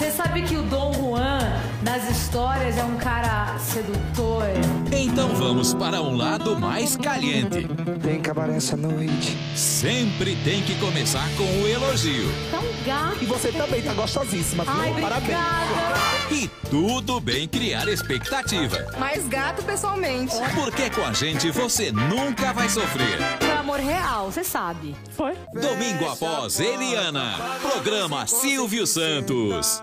Você sabe que o Dom Juan, nas histórias, é um cara sedutor? Então vamos para um lado mais caliente. Tem cabaré essa noite. Sempre tem que começar com o elogio. Tá um gato. E você também tá gostosíssima, viu? Ai, Parabéns. obrigada. E tudo bem criar expectativa. Mais gato pessoalmente. Porque com a gente você nunca vai sofrer. Foi amor real, você sabe. Foi? Domingo após Eliana. Programa Silvio Santos.